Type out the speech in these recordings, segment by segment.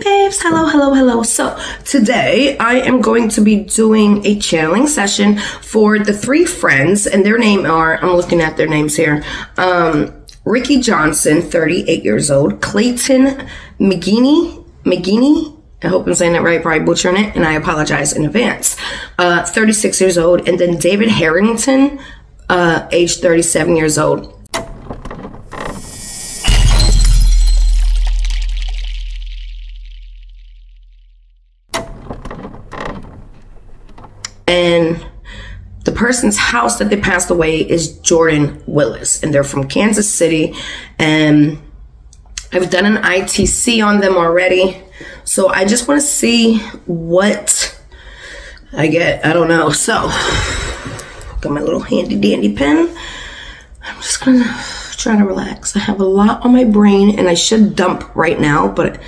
Babes. Hello, hello, hello. So, today I am going to be doing a channeling session for the three friends, and their name are, I'm looking at their names here. Um, Ricky Johnson, 38 years old, Clayton McGinney, McGinney, I hope I'm saying that right, probably butchering it, and I apologize in advance. Uh, 36 years old, and then David Harrington, uh, age 37 years old. and the person's house that they passed away is Jordan Willis, and they're from Kansas City. And I've done an ITC on them already, so I just want to see what I get. I don't know. So, got my little handy dandy pen. I'm just gonna try to relax. I have a lot on my brain, and I should dump right now, but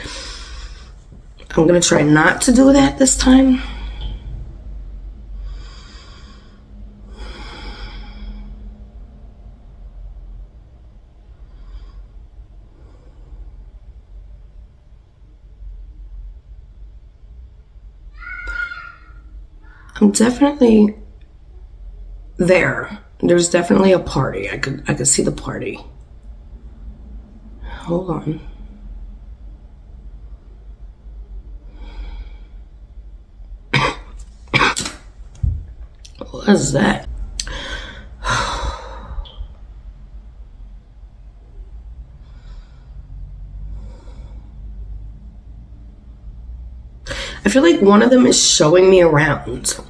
I'm gonna try not to do that this time. I'm definitely there. There's definitely a party. I could I could see the party. Hold on. what is that? I feel like one of them is showing me around.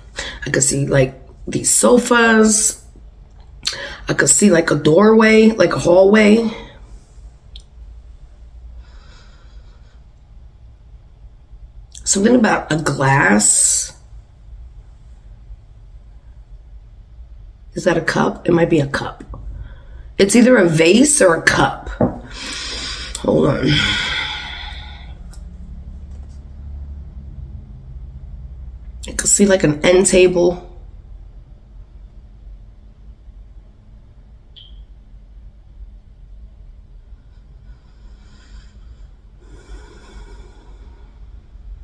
I could see like these sofas. I could see like a doorway, like a hallway. Something about a glass. Is that a cup? It might be a cup. It's either a vase or a cup. Hold on. I could see like an end table.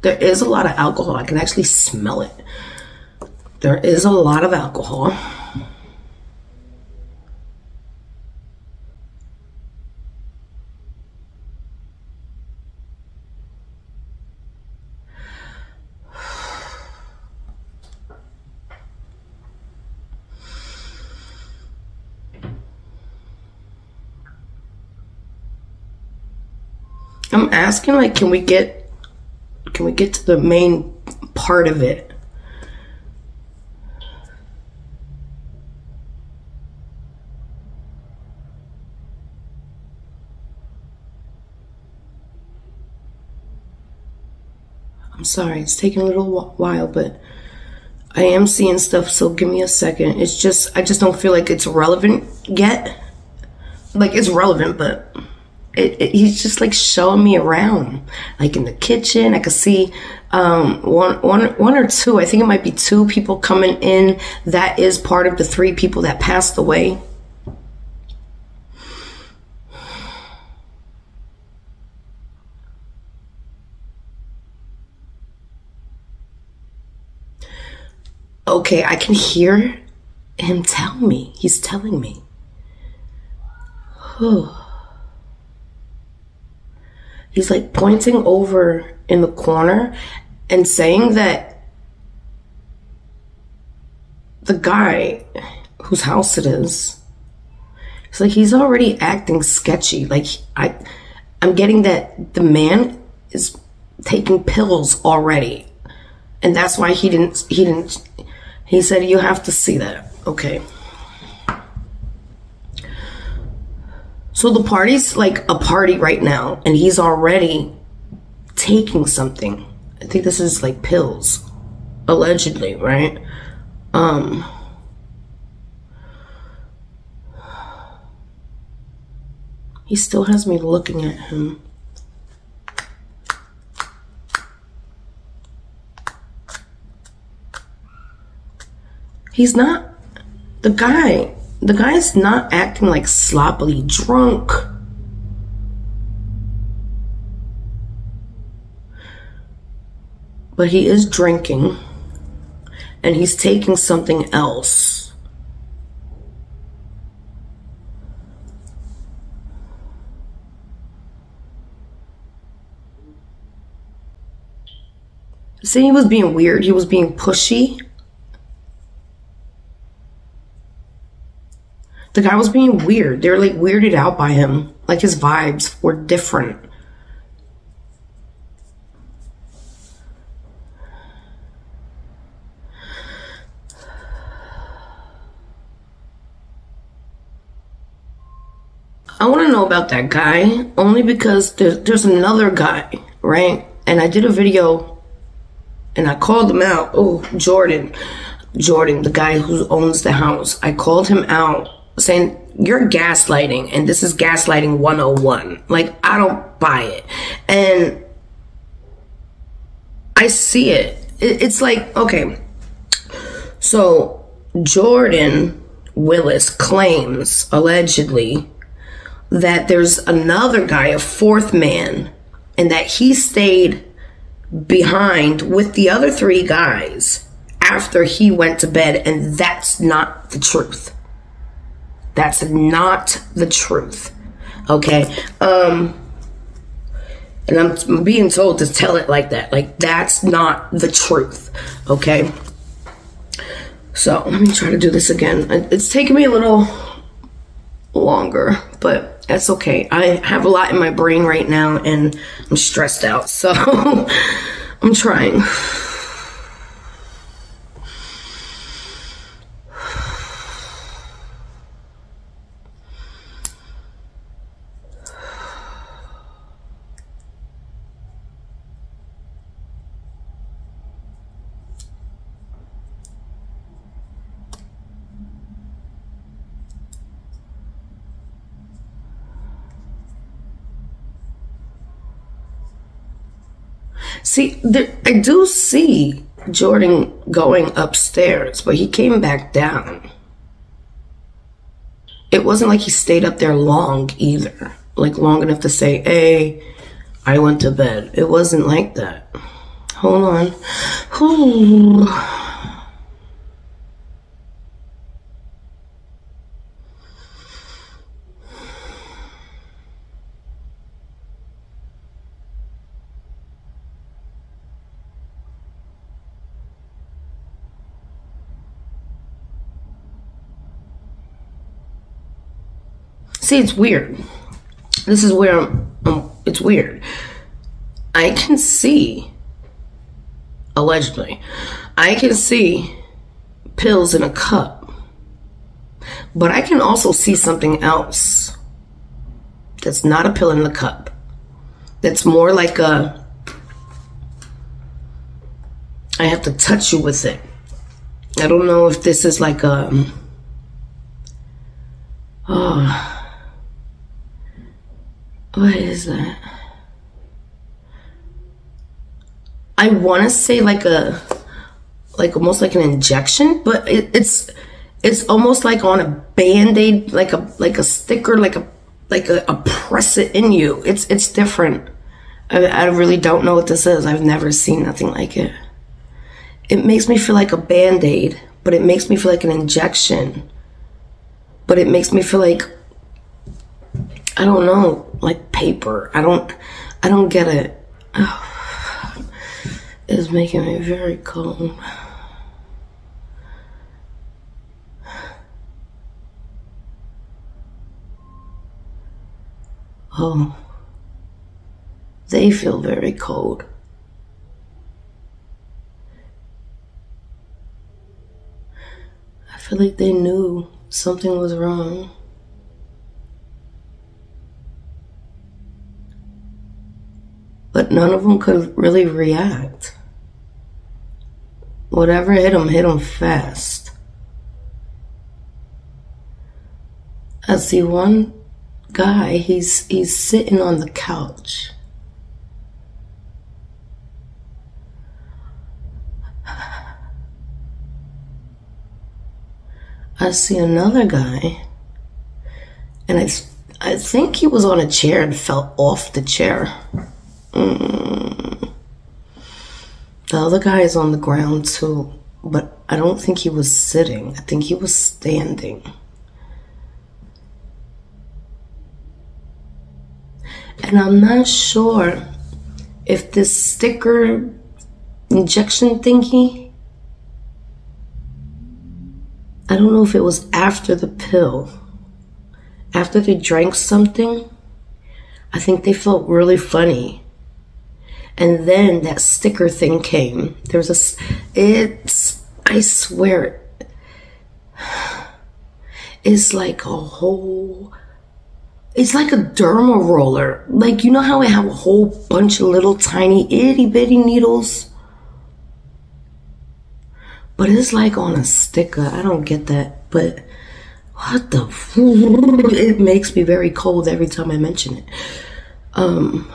There is a lot of alcohol. I can actually smell it. There is a lot of alcohol. I'm asking like can we get can we get to the main part of it? I'm sorry, it's taking a little while, but I am seeing stuff, so give me a second. It's just, I just don't feel like it's relevant yet. Like, it's relevant, but it, it, he's just like showing me around, like in the kitchen. I could see um, one, one, one or two. I think it might be two people coming in. That is part of the three people that passed away. Okay, I can hear him tell me. He's telling me. He's like pointing over in the corner and saying that the guy whose house it is, it's like he's already acting sketchy. Like I, I'm getting that the man is taking pills already, and that's why he didn't. He didn't. He said you have to see that. Okay. So the party's like a party right now, and he's already taking something. I think this is like pills, allegedly, right? Um. He still has me looking at him. He's not the guy the guy's not acting like sloppily drunk. but he is drinking and he's taking something else. See, he was being weird. He was being pushy. The guy was being weird. They were like weirded out by him. Like his vibes were different. I want to know about that guy only because there's, there's another guy, right? And I did a video and I called him out. Oh, Jordan. Jordan, the guy who owns the house. I called him out saying, You're gaslighting, and this is gaslighting 101. Like, I don't buy it. And I see it. It's like, okay. So, Jordan Willis claims, allegedly, that there's another guy, a fourth man, and that he stayed behind with the other three guys after he went to bed, and that's not the truth. That's not the truth. Okay? Um, and I'm being told to tell it like that. Like, that's not the truth. Okay? So, let me try to do this again. It's taking me a little longer, but that's okay. I have a lot in my brain right now and I'm stressed out. So I'm trying. See, there, I do see Jordan going upstairs, but he came back down. It wasn't like he stayed up there long either. Like long enough to say, hey, I went to bed. It wasn't like that. Hold on. Ooh. See, it's weird. This is where I'm, I'm, it's weird. I can see, allegedly, I can see pills in a cup. But I can also see something else that's not a pill in the cup. That's more like a, I have to touch you with it. I don't know if this is like a, oh, what is that? I want to say like a, like almost like an injection, but it, it's, it's almost like on a band-aid, like a, like a sticker, like a, like a, a press it in you. It's, it's different. I, I really don't know what this is. I've never seen nothing like it. It makes me feel like a band-aid, but it makes me feel like an injection. But it makes me feel like I don't know, like paper. I don't, I don't get it. Oh, it's making me very cold. Oh, they feel very cold. I feel like they knew something was wrong. But none of them could really react. Whatever hit them, hit them fast. I see one guy, he's, he's sitting on the couch. I see another guy, and I, I think he was on a chair and fell off the chair. Mm. The other guy is on the ground too, but I don't think he was sitting. I think he was standing. And I'm not sure if this sticker injection thingy, I don't know if it was after the pill. After they drank something, I think they felt really funny. And then that sticker thing came. There's a, it's, I swear, it's like a whole it's like a derma roller. Like, you know how I have a whole bunch of little tiny itty bitty needles? But it's like on a sticker. I don't get that. But what the? It makes me very cold every time I mention it. Um.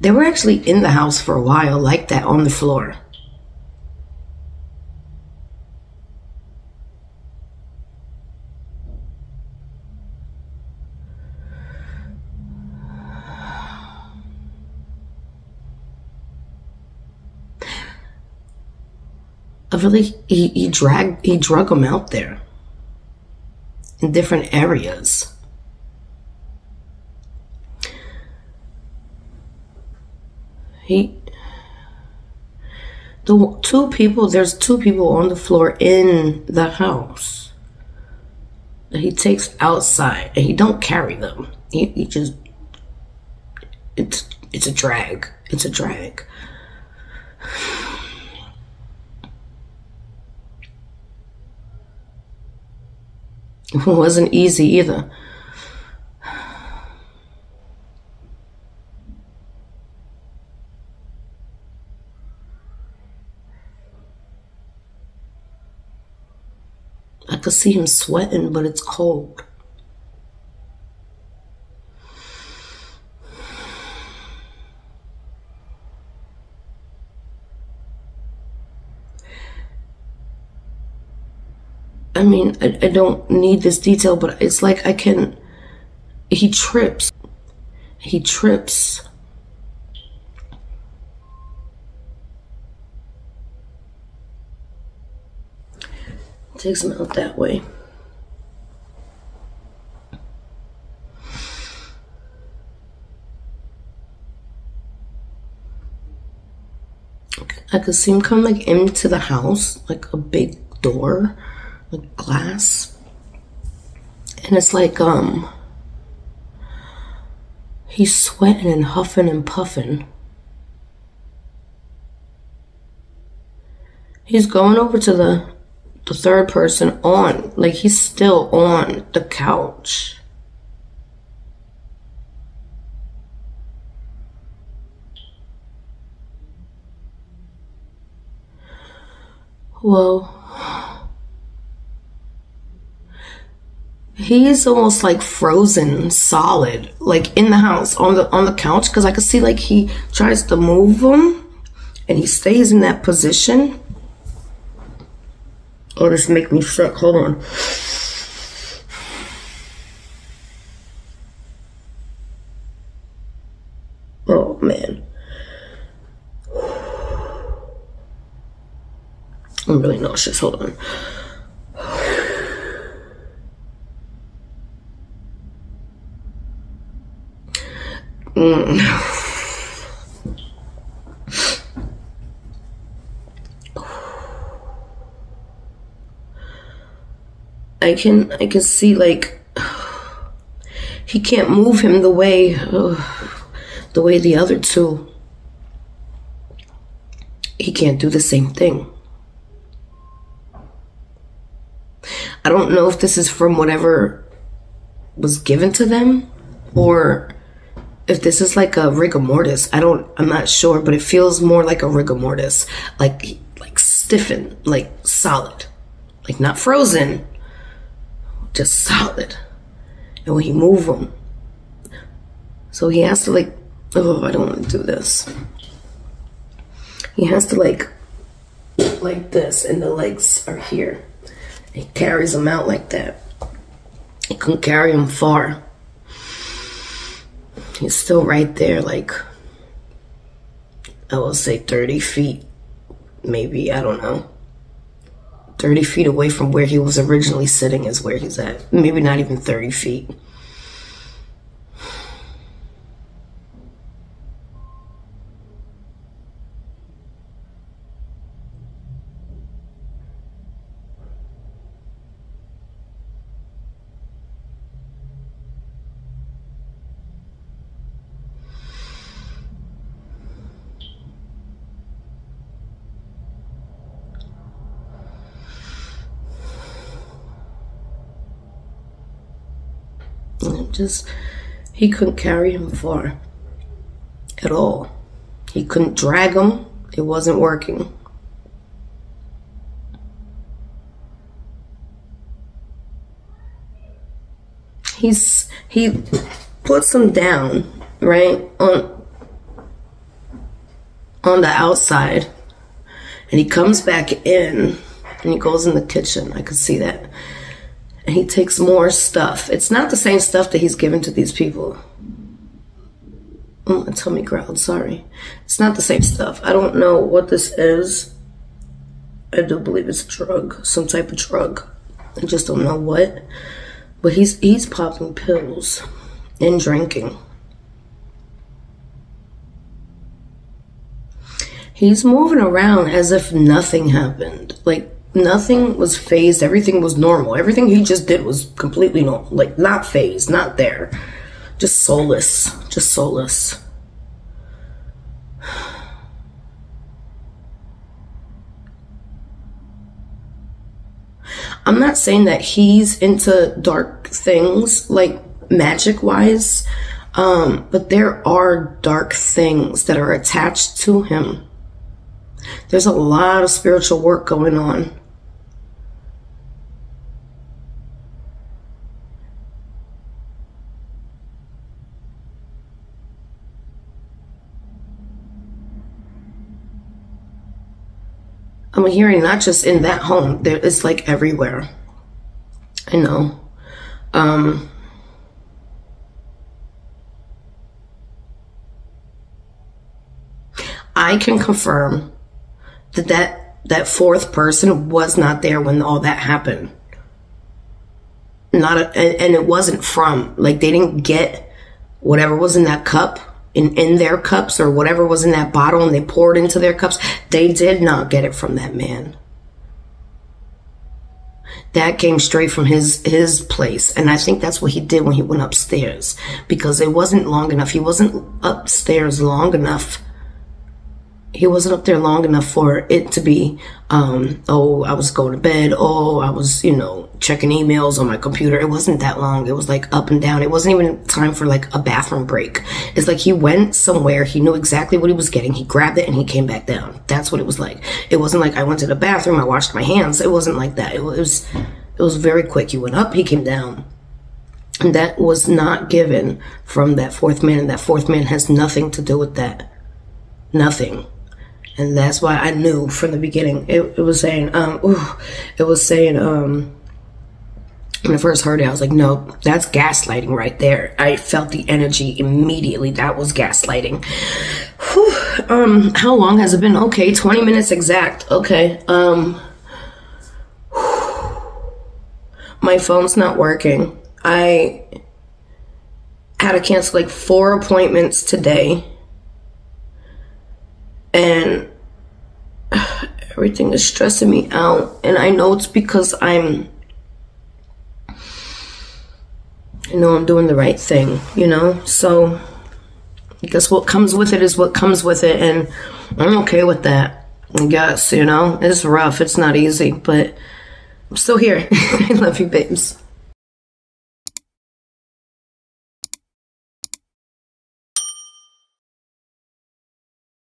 They were actually in the house for a while, like that, on the floor. Really he, he dragged he drug them out there in different areas. He the two people there's two people on the floor in the house that he takes outside and he don't carry them. He, he just it's it's a drag. It's a drag. It wasn't easy either. Could see him sweating, but it's cold. I mean, I, I don't need this detail, but it's like I can. He trips. He trips. Takes him out that way. I could see him come like into the house, like a big door like glass. And it's like, um, he's sweating and huffing and puffing. He's going over to the the third person on, like he's still on the couch. Well, he's almost like frozen solid like in the house on the on the couch because i could see like he tries to move him and he stays in that position oh this make me sick hold on. Oh man. I'm really nauseous. Hold on. Mm. I can I can see like he can't move him the way the way the other two he can't do the same thing. I don't know if this is from whatever was given to them or if this is like a rigor mortis. I don't, I'm not sure, but it feels more like a rigor mortis, like, like stiffened, like solid, like not frozen, just solid. And when he move them, so he has to like, oh, I don't want to do this. He has to like, like this, and the legs are here. He carries them out like that. He couldn't carry him far. He's still right there, like, I will say 30 feet, maybe, I don't know. 30 feet away from where he was originally sitting is where he's at. Maybe not even 30 feet. And just, he couldn't carry him far at all. He couldn't drag him. It wasn't working. He's, he puts him down, right, on, on the outside. And he comes back in and he goes in the kitchen. I could see that and he takes more stuff. It's not the same stuff that he's given to these people. Mm, oh, my tummy growled, sorry. It's not the same stuff. I don't know what this is. I do believe it's a drug, some type of drug. I just don't know what. But he's he's popping pills and drinking. He's moving around as if nothing happened. Like nothing was phased. Everything was normal. Everything he just did was completely normal. Like, not phased, not there. Just soulless. Just soulless. I'm not saying that he's into dark things, like magic wise, um, but there are dark things that are attached to him. There's a lot of spiritual work going on. Hearing not just in that home, there it's like everywhere. I know. Um I can confirm that that, that fourth person was not there when all that happened. Not a, and, and it wasn't from like they didn't get whatever was in that cup in, in their cups or whatever was in that bottle and they poured into their cups, they did not get it from that man. That came straight from his his place. And I think that's what he did when he went upstairs. Because it wasn't long enough. He wasn't upstairs long enough he wasn't up there long enough for it to be, um, oh, I was going to bed. Oh, I was, you know, checking emails on my computer. It wasn't that long. It was like up and down. It wasn't even time for like a bathroom break. It's like he went somewhere. He knew exactly what he was getting. He grabbed it and he came back down. That's what it was like. It wasn't like I went to the bathroom. I washed my hands. It wasn't like that. It was, it was very quick. He went up, he came down. And that was not given from that fourth man. And that fourth man has nothing to do with that. Nothing and that's why I knew from the beginning. It, it was saying, um, ooh, it was saying, um, when I first heard it, I was like, no, that's gaslighting right there. I felt the energy immediately. That was gaslighting. Whew. Um, how long has it been? Okay, 20 minutes exact. Okay. Um, my phone's not working. I had to cancel like four appointments today. And everything is stressing me out. And I know it's because I'm, I know I'm doing the right thing, you know? So I guess what comes with it is what comes with it. And I'm okay with that. I guess, you know? It's rough. It's not easy, but I'm still here. I love you, babes.